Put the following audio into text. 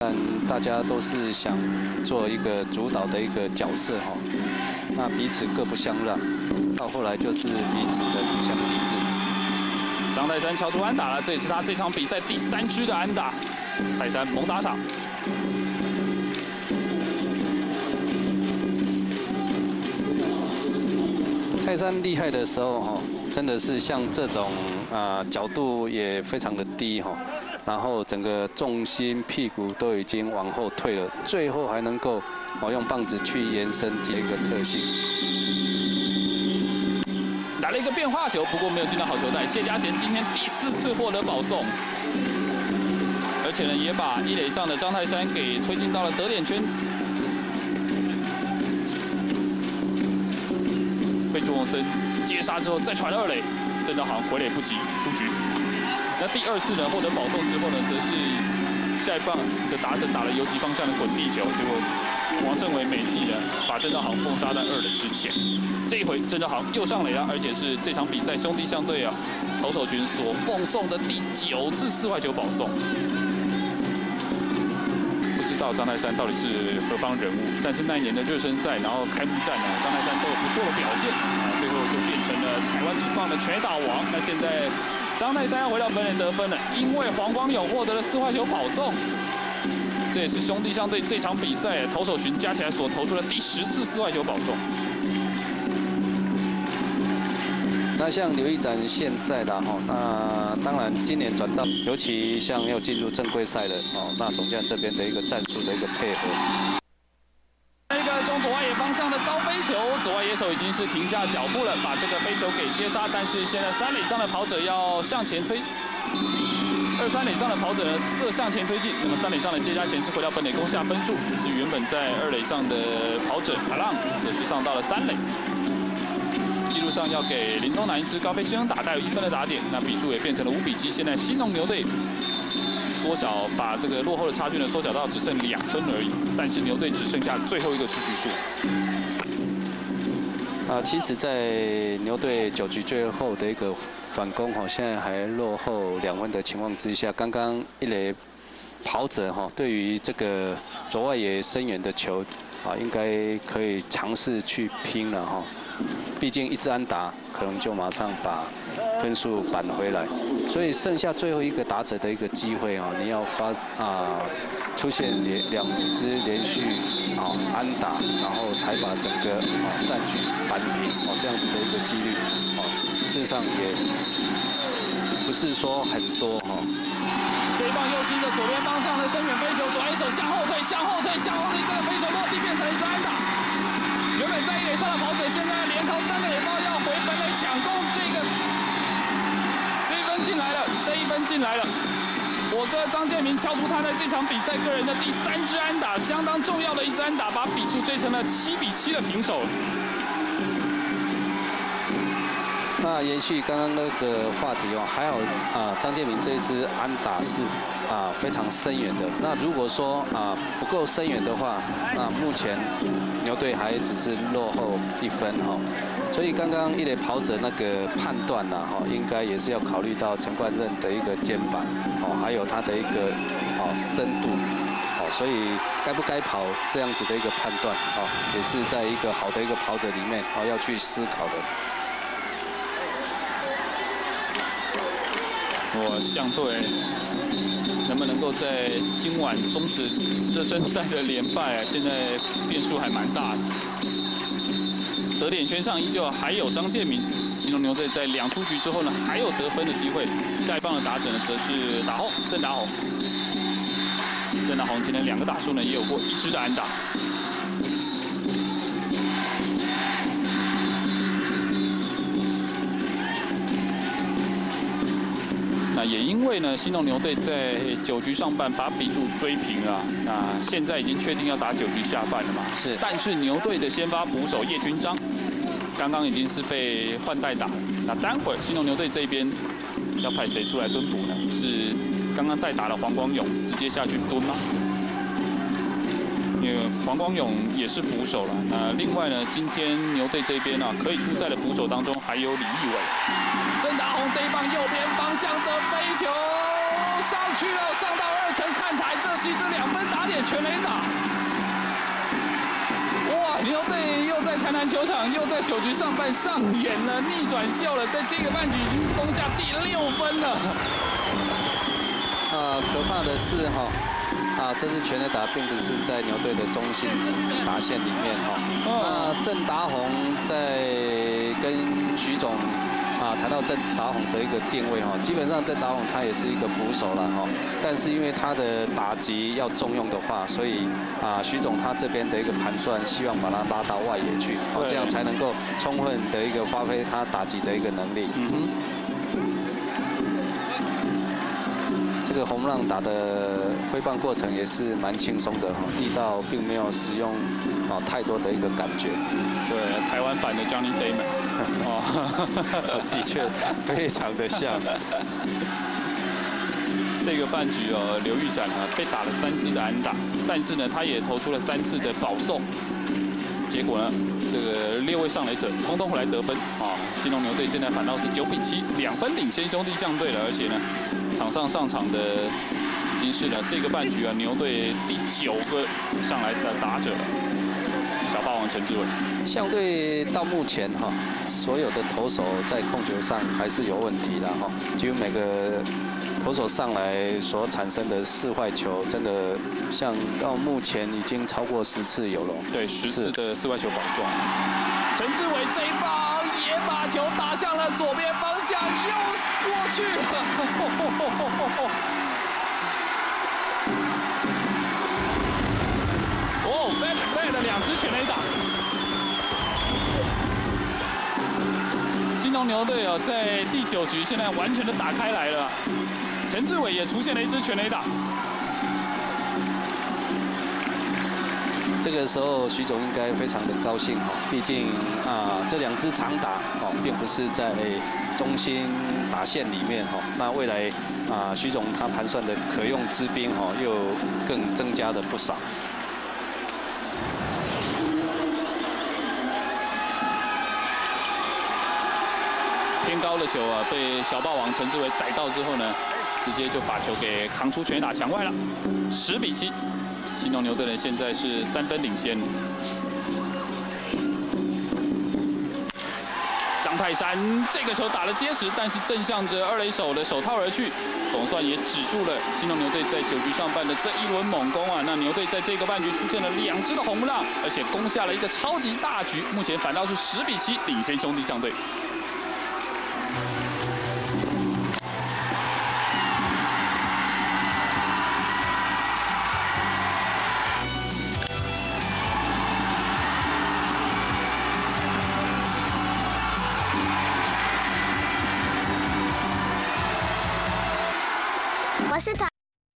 但大家都是想做一个主导的一个角色哈，那彼此各不相让，到后来就是彼此的互相抵制。张泰山敲出安打了，这也是他这场比赛第三支的安打。泰山猛打场。泰山厉害的时候哈，真的是像这种啊角度也非常的低哈，然后整个重心屁股都已经往后退了，最后还能够哦用棒子去延伸这个特性。来了一个变化球，不过没有进到好球带。谢家贤今天第四次获得保送，而且呢也把一垒上的张泰山给推进到了得点圈。被朱宏森接杀之后再传二垒，真的好像回垒不及出局。那第二次呢获得保送之后呢，则是下一棒的打者打了游击方向的滚地球，结果王胜伟美记呢把郑兆航封杀在二垒之前。这一回郑兆航又上垒了，而且是这场比赛兄弟相对啊投手群所奉送的第九次四坏球保送。不知道张泰山到底是何方人物，但是那一年的热身赛，然后开幕战呢，张泰山都有不错的表现，啊，最后就变成了台湾之棒的全打王。那现在张泰山要回到本垒得分了，因为黄光勇获得了四坏球保送，这也是兄弟相对这场比赛投手群加起来所投出的第十次四坏球保送。那像刘一展现在的哈，那当然今年转到，尤其像要进入正规赛的哦，那总监这边的一个战术的一个配合。左外野方向的高飞球，左外野手已经是停下脚步了，把这个飞球给接杀，但是现在三垒上的跑者要向前推，二三垒上的跑者各向前推进，那么三垒上的谢家贤是回到本垒攻下分数，是原本在二垒上的跑者海浪则是上到了三垒。记录上要给林东南一支高飞先生打带有一分的打点，那比数也变成了五比七。现在新农牛队缩小，把这个落后的差距呢缩小到只剩两分而已。但是牛队只剩下最后一个出局数。啊，其实，在牛队九局最后的一个反攻哈，现在还落后两分的情况之下，刚刚一垒跑者哈，对于这个左外野深远的球啊，应该可以尝试去拼了哈。毕竟一支安打可能就马上把分数扳回来，所以剩下最后一个打者的一个机会啊，你要发啊出现连两支连续啊安打，然后才把整个啊战局扳平哦这样子的一个几率哦，事实上也不是说很多哈。这一棒又是一个左边方向的深远飞球，左一手向后退，向后退，向后退，这个飞球落地变成一支安打。原本在一垒上的进来了。我哥张建明敲出他在这场比赛个人的第三支安打，相当重要的一支安打，把比数追成了七比七的平手。那延续刚刚那个话题哦，还好啊，张建明这一支安打是啊非常深远的。那如果说啊不够深远的话，那目前牛队还只是落后一分哈。所以刚刚一垒跑者那个判断呢，哈，应该也是要考虑到陈冠任的一个肩膀哦，还有他的一个哦深度哦，所以该不该跑这样子的一个判断哦，也是在一个好的一个跑者里面哦要去思考的。我相对能不能够在今晚终止热身赛的连败啊？现在变数还蛮大的。得点圈上依旧还有张建明，金龙牛队在两出局之后呢，还有得分的机会。下一棒的打者呢，则是打红郑达宏。郑达宏今天两个打数呢，也有过一支的安打。那也因为呢，新农牛队在九局上半把比数追平了，那现在已经确定要打九局下半了嘛？是。但是牛队的先发捕手叶军章，刚刚已经是被换代打。那待会儿新农牛队这边要派谁出来蹲捕呢？是刚刚代打的黄光勇直接下去蹲吗？因为黄光勇也是捕手了。那另外呢，今天牛队这边呢，可以出赛的捕手当中还有李义伟。郑达宏这一棒右边方向的飞球，上去了，上到二层看台，这是一支两分打点全垒打。哇！牛队又在台南球场，又在九局上半上演了逆转秀了，在这个半局已经是攻下第六分了。啊，可怕的是哈，啊，这次全垒打并不是在牛队的中心打线里面哈。那郑达宏在跟徐总。啊，谈到郑达宏的一个定位哈，基本上郑达宏他也是一个捕手了哈，但是因为他的打击要重用的话，所以啊，徐总他这边的一个盘算，希望把他拉到外野去，这样才能够充分的一个发挥他打击的一个能力。嗯哼。个红浪打的挥棒过程也是蛮轻松的哈，力道并没有使用啊太多的一个感觉。对，台湾版的 Johnny Damon。哦，的确非常的像。这个半局哦，刘玉展呢被打了三次的安打，但是呢，他也投出了三次的保送。结果呢，这个六位上垒者通通回来得分啊！新农牛队现在反倒是九比七，两分领先兄弟象队了。而且呢，场上上场的已经是了这个半局啊，牛队第九个上来的打者。小霸王陈志伟，相对到目前哈，所有的投手在控球上还是有问题的哈。几乎每个投手上来所产生的四坏球，真的像到目前已经超过十次有了。对，十次的四坏球保送。陈志伟这一棒也把球打向了左边方向，又过去了。全雷打，新农牛队哦，在第九局现在完全的打开来了，陈志伟也出现了一支全垒打。这个时候徐总应该非常的高兴哈，毕竟啊这两支长打哦，并不是在中心打线里面哈，那未来啊徐总他盘算的可用之兵哈，又更增加了不少。的球啊，被小霸王陈志伟逮到之后呢，直接就把球给扛出全打墙外了，十比七，新农牛队呢现在是三分领先。张泰山这个球打得结实，但是正向着二垒手的手套而去，总算也止住了新农牛队在九局上半的这一轮猛攻啊！那牛队在这个半局出现了两支的红浪，而且攻下了一个超级大局，目前反倒是十比七领先兄弟相队。